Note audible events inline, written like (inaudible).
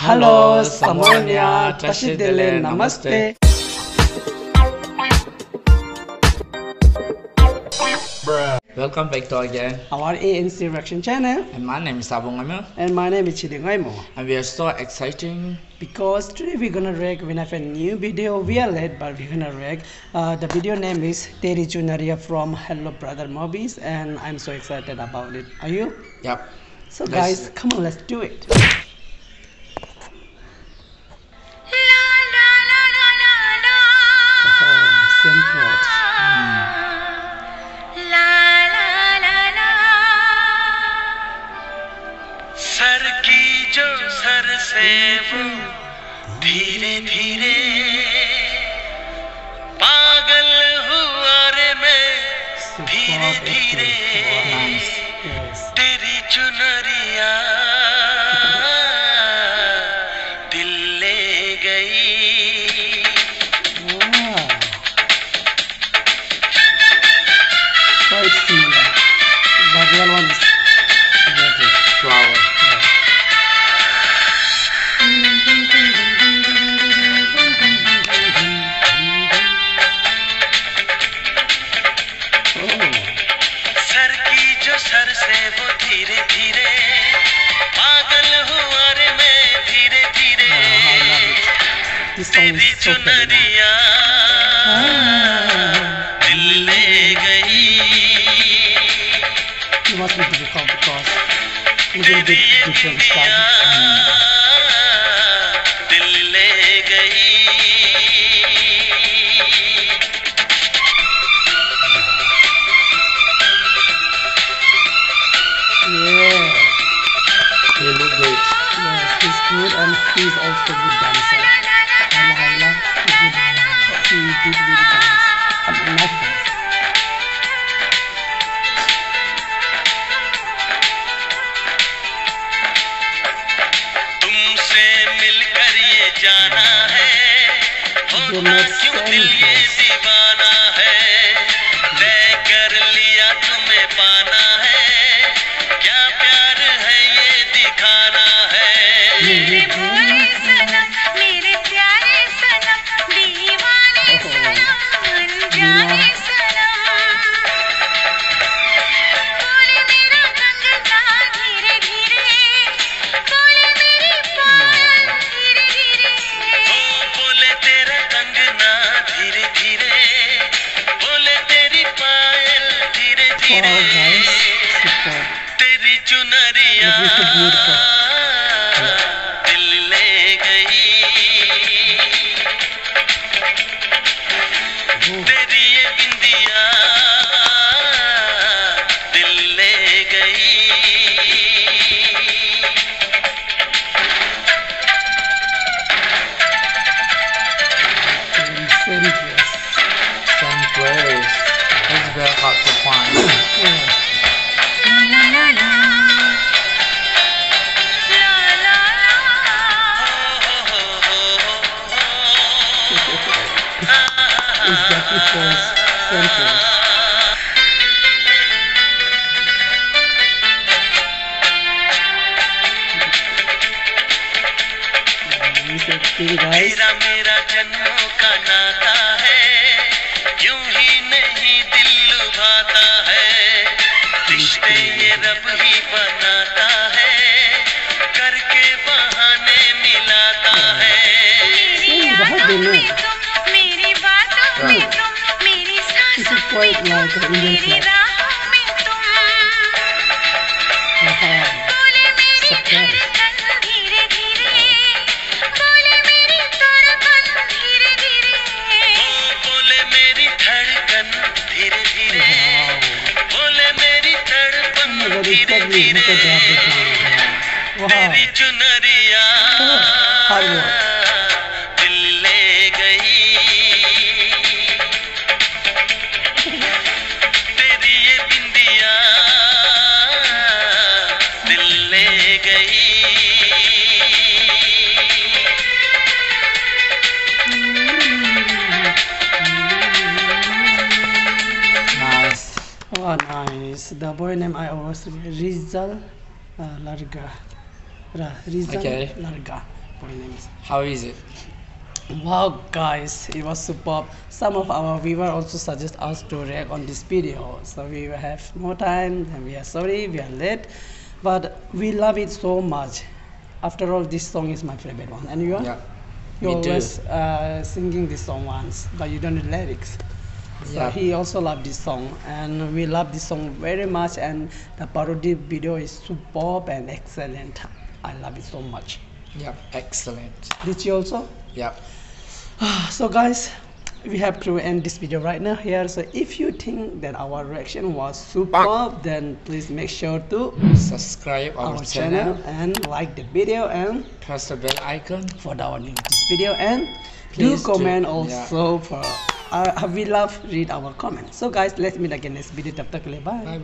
Hello, Samonia, Tashidele, Namaste. Welcome back to again. Our A&C Reaction channel, And my name is Sabong Amil. and my name is Chedu Ngoimu. And we are so exciting. Because today we're gonna react. We have a new video. We are late, but we're gonna react. Uh, the video name is Teri Chunariya from Hello Brother Movies, and I'm so excited about it. Are you? Yep. So, Let's- guys, come on, let's do it. से वो धीरे धीरे पागल हुआ रे मैं, धीरे धीरे तेरी चुनरिया दिल ले गई। Wow. ले गई It must be difficult because it's a तेरी bit ये different बिंदिया style. दिल ले गई Yeah, You look great. yes, he's good and he's also good dancer. जाना है? होता क्यों दिल ये दीवाना है? तय कर लिया तुम्हें पाना है। क्या प्यार है ये दिखाना है? Same dress. Some place. It's very hard to find. Thing, guys. तेरा मेरा जन्मों का नाता है यूँ ही नहीं दिल लुभाता है रिश्ते ये रब ही बनाता है करके बहाने मिलाता है बहुत quite like an Indian flag. Wow. Surprise. धीरे धीरे तेरी चुनरिया Oh, nice. The boy name I always Rizal uh, Larga. Ra, Rizal Okay. Larga. boy name is How is it? Wow guys, it was superb. Some of our viewers also suggest us to react on this video. So we have more time and we are sorry, we are late. But we love it so much. After all, this song is my favorite one. And you are? Yeah. You always uh, singing this song once, but you don't know lyrics. So Yeah. he also loved this song and we love this song very much and the parody video is superb and excellent. I love it so much. Yep. Excellent. Did you also? Yep. (sighs) so guys we have to end this video right now here so if you think that our reaction was superb then please make sure to Subscribe our, our channel channel. and like the video and Press the bell icon. for our new video and Please do do- comment yeah. also for uh, we love read our comments so guys let's meet again next video Tab tak ke bye Bye.